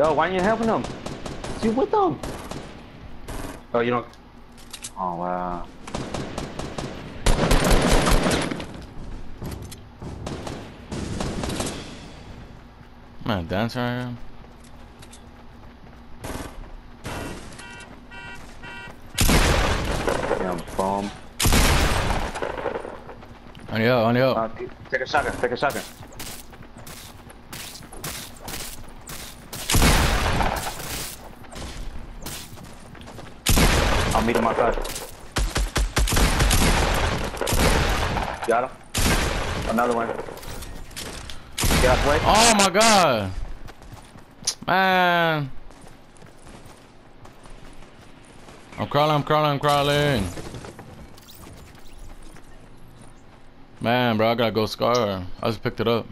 Yo, why aren't you helping them? You with them? Oh, you don't. Oh wow. Man, dance right here. Damn bomb. On you up, on you up. Uh, take a shotgun. Take a shotgun. Meet him outside. Got him. Another one. Out. Oh my god. Man. I'm crawling, I'm crawling, I'm crawling. Man, bro, I gotta go scar. I just picked it up.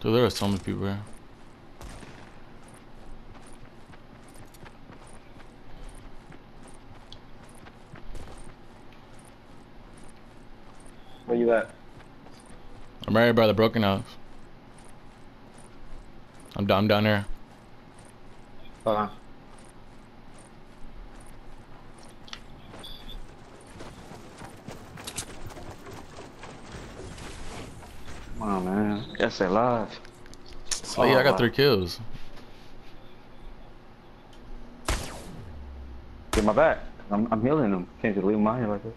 Dude, there are so many people here. Where you at? I'm right by the broken house. I'm down, I'm down here. Hold on. Come on, man. Yes, they live. Oh, yeah, I got three kills. Get my back. I'm, I'm healing them. Can't just leave them out here like this.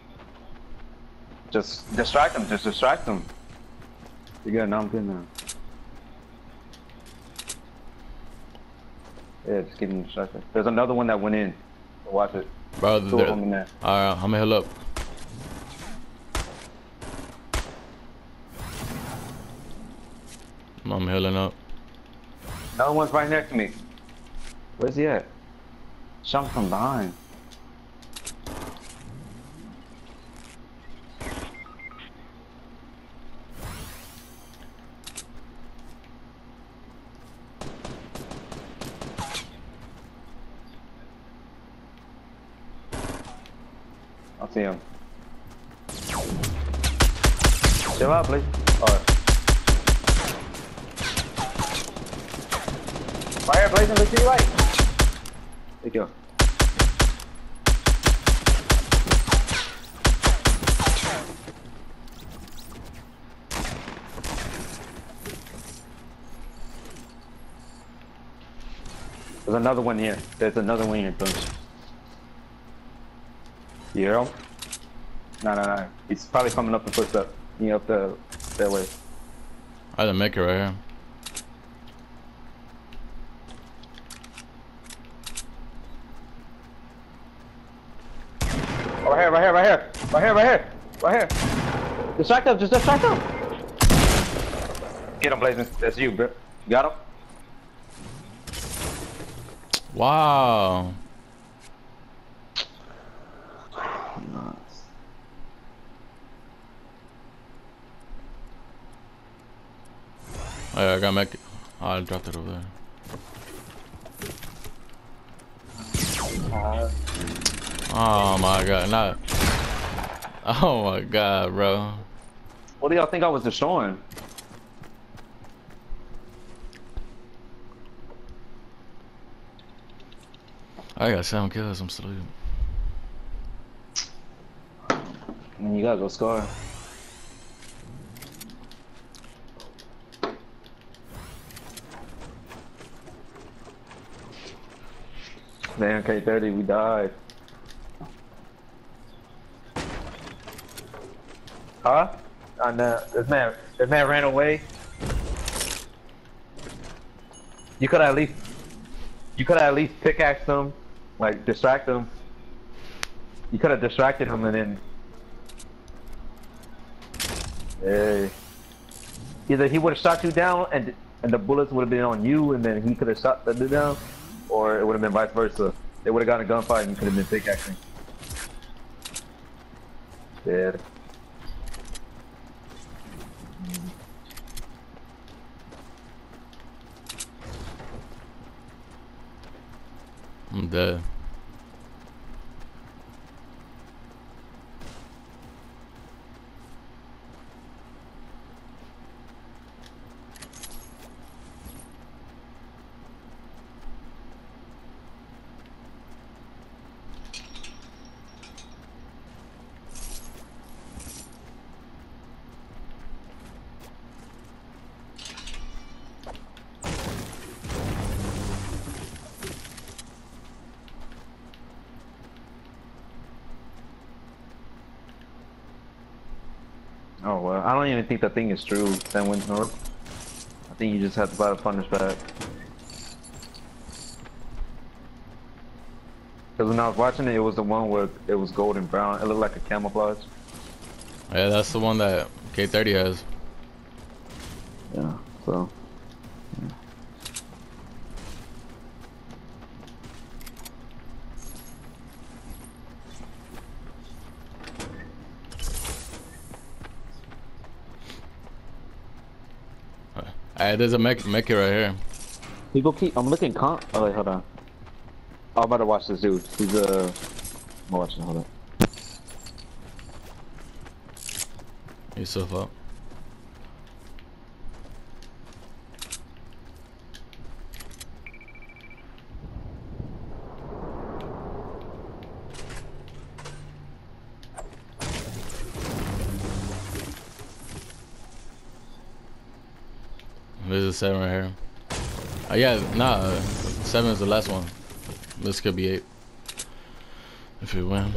Just distract them. Just distract them. You got Now I'm good now. Yeah, just keep them distracted. There's another one that went in. Watch it. Bro, Two of there- them in there. Alright, I'm gonna heal up. I'm healing up. Another one's right next to me. Where's he at? Shot from behind. I see him. Chill out, please. Alright. Fire, Blazing, look to your right. There you. There's another one here. There's another one here, Bunch. Him? No, no, no. He's probably coming up the footstep. You know, up the stairway. I didn't make it right here. Oh, right here, right here, right here, right here, right here, right here. Distract him, just distract him. Get him, Blazing. That's you, bro. You got him? Wow. Oh, I make it. Oh, I dropped it over there. Oh my god, not. Oh my god, bro. What do y'all think I was destroying? I got seven kills, I'm I mean, you gotta go score. Man, K30, we died. Huh? I know. This man, this man ran away. You could at least, you could at least pickaxe him, like distract him. You could have distracted him and then Hey. Either he would have shot you down and and the bullets would have been on you and then he could have shot the dude down, or it would have been vice versa. They would have gotten a gunfight and could have been pickaxing. Dead. I'm dead. Oh well, I don't even think that thing is true. Ten wins north. I think you just have to buy the punish back. Because when I was watching it, it was the one where it was gold and brown. It looked like a camouflage. Yeah, that's the one that K30 has. Yeah, so. Hey, there's a mech, mech right here. People keep. I'm looking. Con oh wait, hold on. Oh, I'm about to watch this dude. He's uh. I'm watching. Hold on. He's stuff up. There's a seven right here. Oh yeah, nah, uh, seven is the last one. This could be eight. If we win.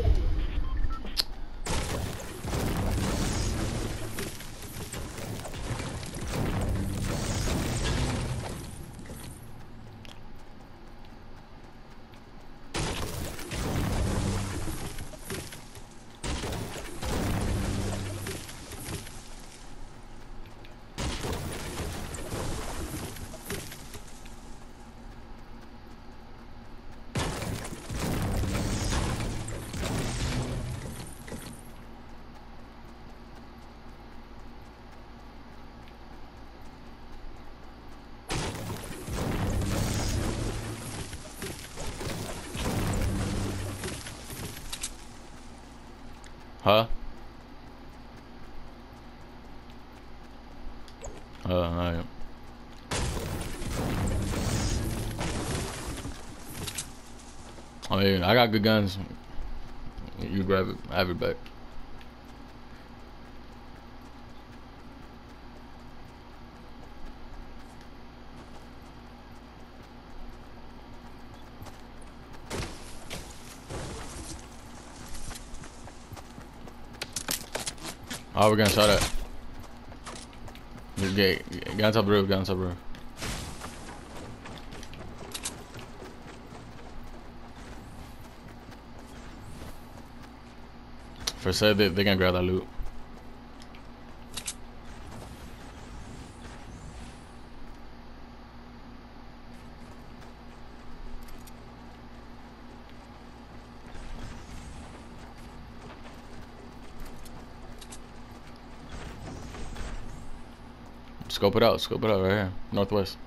Oh, I mean, I got good guns. You grab it. I have it back. Oh, we're gonna shot it. Get, get on top of the roof, get on top of the roof. Said they, they gonna grab that loot. Scope it out, scope it out right here. Northwest.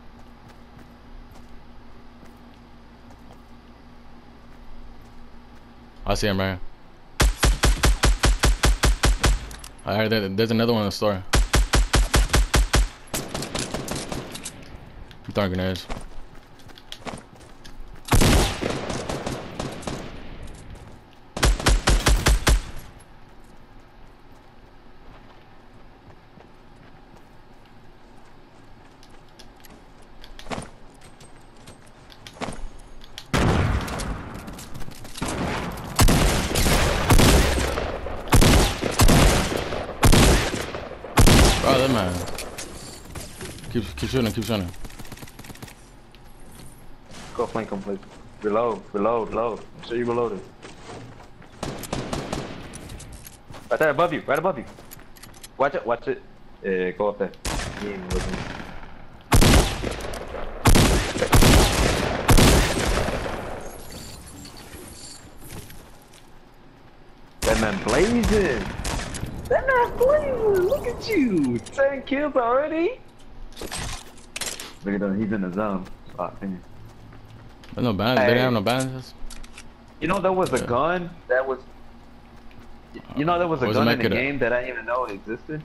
I see him right here. Alright, there, there's another one in the store. I'm throwing grenades. Oh, that man. Keep, shooting, keep shooting. Go flank him, please. Reload, reload, reload. Make sure you reloaded. Right there above you, right above you. Watch it, watch it. Yeah, go up there. Looking. That man blazing. That man blazing. Look at you. Ten kills already. Look at him. He's in the zone. Damn. There's no bandages. They didn't have no bandages. You know there was a gun that was. You know there was a Where's gun in the mech at? game that I didn't even know existed.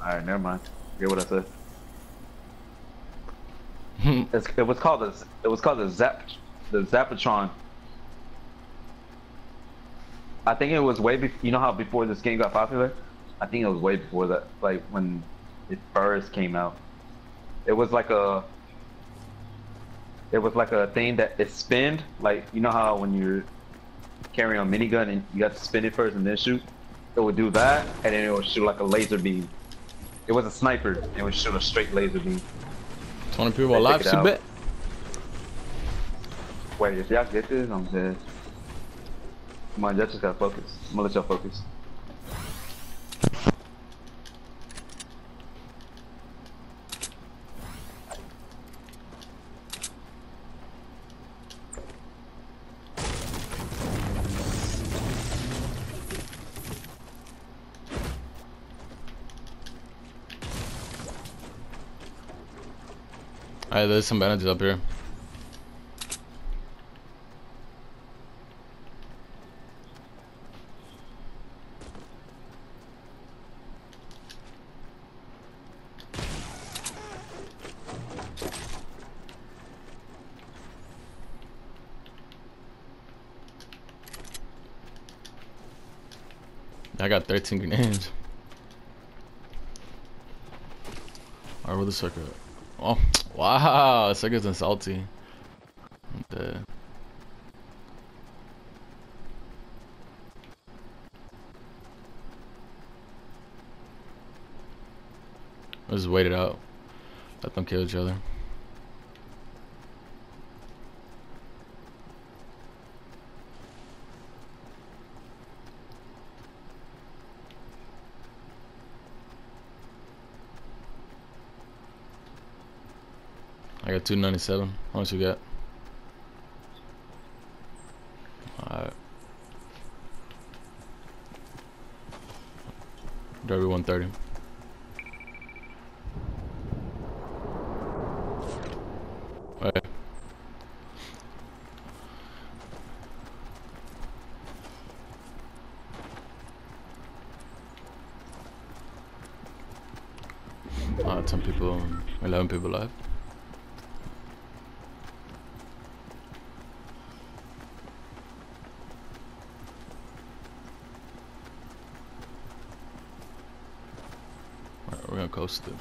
All right, never mind. Hear what I said. It's, it was called the it was called the Zap the Zapotron. I think it was way before. You know how before this game got popular? I think it was way before that. Like when it first came out, it was like a it was like a thing that it spinned. Like you know how when you're carrying a minigun and you got to spin it first and then shoot, it would do that, and then it would shoot like a laser beam. It was a sniper. It would shoot a straight laser beam. 20 people alive, she bet. Wait, if y'all get this, I'm dead. Come on, y'all just gotta focus. I'm gonna let y'all focus. Alright, there's some bandages up here. I got 13 grenades. Alright, where the circuit? Oh, wow, circuit's in salty. Dead. Let's wait it out. Let them kill each other. I got 297. How much you got? Alright. Derby 130. Alright. Uh, 10 people, 11 people left. Alright, we're gonna coast it.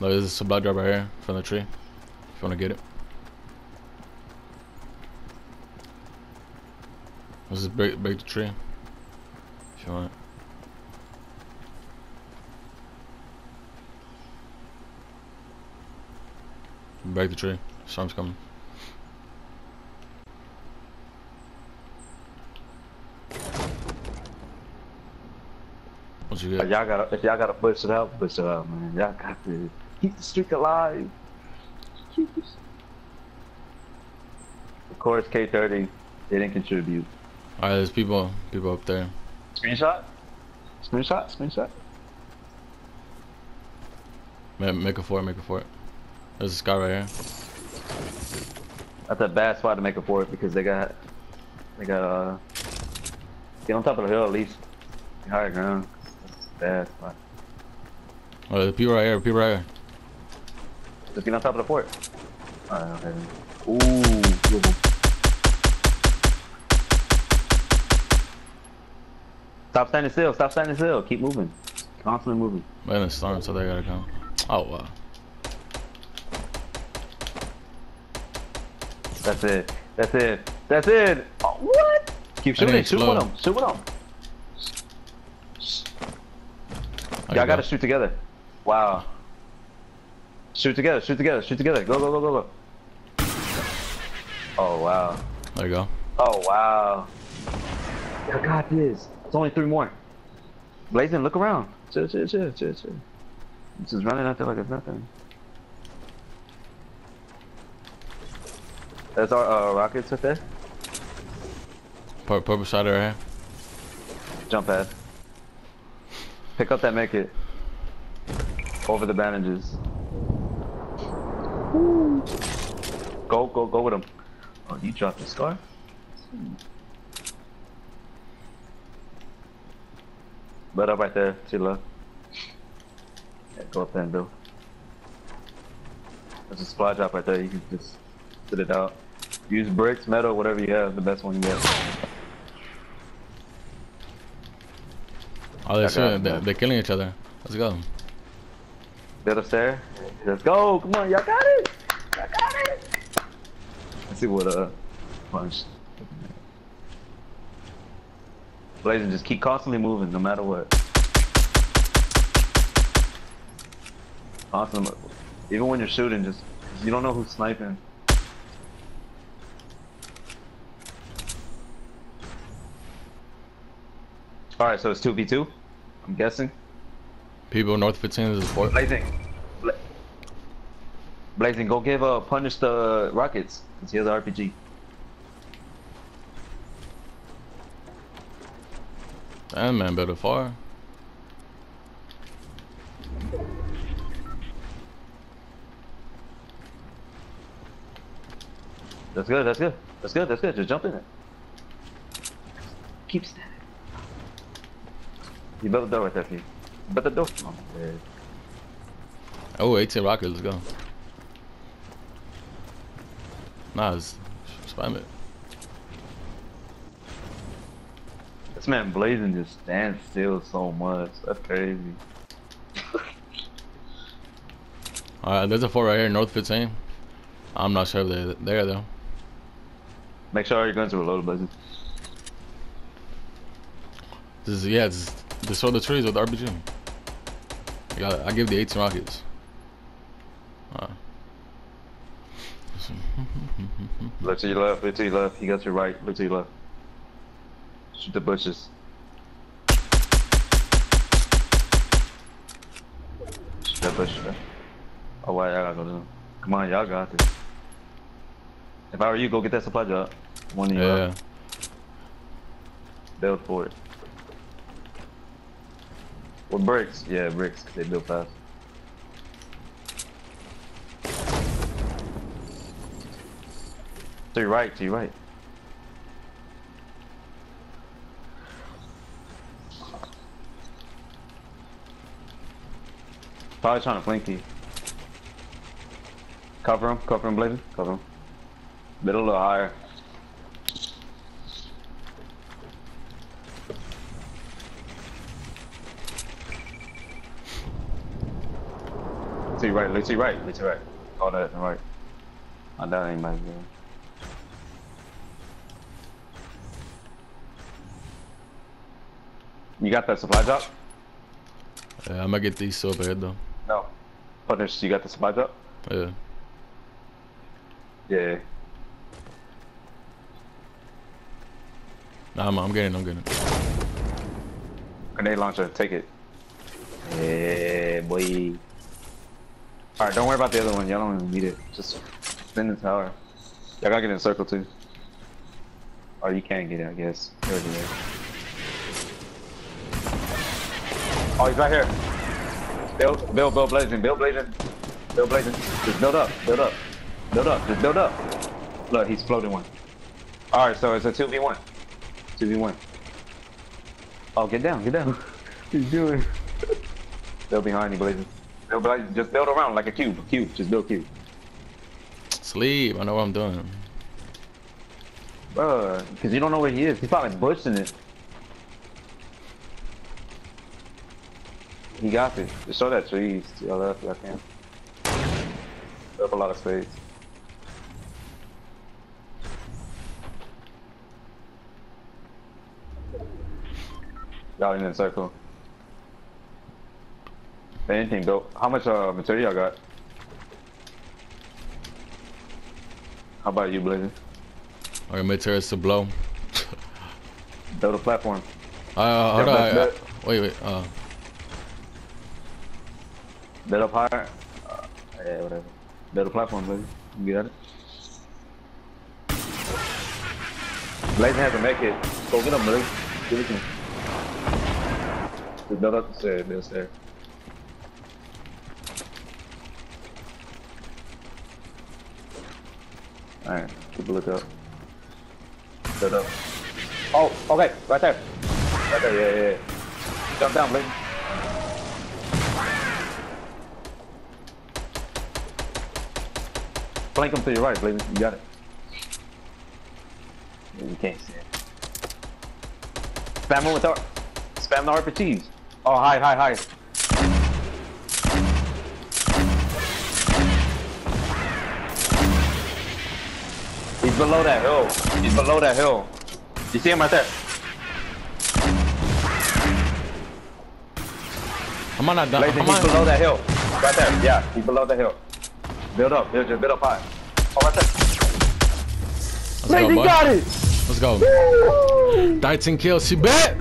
Look, there's a supply drop right here from the tree. If you wanna get it. Let's just break, break the tree. If you want. Break the tree. Storm's coming. What good. Y'all gotta, if y'all gotta push it out, push it out, man. Y'all got to keep the streak alive. Of course, K30 didn't contribute. Alright, there's people people up there. Screenshot. Screenshot. Screenshot. Ma- Make a fort, make a fort. There's a sky right here. That's a bad spot to make a fort because they got, they got uh, get on top of the hill at least. Higher ground. That's spot. Oh, there's people right here, people right here. Just get on top of the fort. Alright, okay. Ooh. one. Stop standing still. Stop standing still. Keep moving. Constantly moving. But in the storm, so they gotta come. Oh wow. That's it. That's it. That's it. Oh, what? Keep shooting. Shoot with explode. them. Shoot with them. There Y'all you gotta go. shoot together. Wow. Shoot together. Shoot together. Shoot together. Go, go, go, go, go. Oh, wow. There you go. Oh, wow. Y'all got this. It's only three more. Blazing, look around. Chill, chill, chill, chill, chill. This is running out there like it's nothing. That's our uh, rockets up there. Pur- purple shot right here. Jump pad. Pick up that make it. Over the bandages. Go, go, go with him. Oh, you dropped the scar? But up right there, to your left. Yeah, go up there and build. There's a supply drop right there, you can just sit it out. Use bricks, metal, whatever you have, the best one you get. Oh, they're, I got shooting- it, they're, they're killing each other. Let's go. Stair. Let's go, come on, y'all got it! Y'all got it. Let's see what uh punch. Blazing just keep constantly moving no matter what. Constantly, even when you're shooting, just you don't know who's sniping. All right, so it's two v two. I'm guessing. People north 15 is a sport. Blazing. Bla Blazing, go give uh punish the rockets. Cause he has an RPG. Damn man, better far. That's good. That's good. That's good. That's good. Just jump in it. Keep standing. You the door right there, Pete. But the door. Oh. Oh, 18 rockets, let's go. Nah, it's, spam it. This man blazing just stands still so much. That's crazy. Alright, there's a fort right here, north 15. I'm not sure if they're there though. Make sure all your guns are reloaded, blazing. This is, yeah, just destroy the trees with the RPG. I, got, I give the 18 rockets. Alright. Look to your left. Look to your left. You got your right. Look to your left. Shoot the bushes. Shoot that bush. Oh, wait, I gotta go down. Come on, y'all got this. If I were you, go get that supply drop. One of you. Yeah. Build for it. With bricks? Yeah, bricks, they build fast. To your right, to your right. Probably trying to flank you. Cover him, cover him, Bladen, cover him. Middle a little higher. To your right, look to your right, look to your right. All that, right. That ain't my good. You got that supply drop? Yeah, I'm gonna get these so bad though. No. Punish, you got the supply drop? Yeah. Yeah. Nah, I'm, I'm getting, I'm getting. Grenade launcher, take it. Yeah, boy. Alright, don't worry about the other one. Y'all don't even need it. Just spin the tower. Y'all gotta get in a circle too. Oh, you can't get it, I guess. Oh, he's right here. Build, build, build blazing, build blazing, build blazing. Just build up, build up, build up, just build up. Look, he's floating one. All right, so it's a two v one. Two v one. Oh, get down, get down. He's doing? Build behind you, blazing. Just build around like a cube, a cube. Just build cube. Sleep, I know what I'm doing. Bruh, because you don't know where he is. He's probably bushing it. He got it. Just show that trees to your left, y'all can. Up a lot of space. Y'all in a circle. Anything, go. How much uh, material y'all got? How about you, Blazing? I got materials to blow. Build a platform. Uh, hold Yeah, on. uh, wait, wait. Uh, Build up higher. Uh, yeah, whatever. Build a platform, Blazing. You got it. Blazing has to make it. Go get him, Blazing. Give it to. Just build up the stairs. Build stairs. Alright, keep a lookout. Build up. Oh, okay, right there. Right there, yeah, yeah, yeah. Jump down, Blazing. Flank him to your right, Blazing. You got it. You can't see it. Spam him with our spam the RPGs. Oh, hi, hi, hide. Below that hill. He's below that hill. You see him right there? I'm on that. Lazy, I'm he's on. below that hill. Right there. Yeah, he's below the hill. Build up, build, build up high. Oh, right there. Let's go, got it. Let's go. 13 kills. She bet.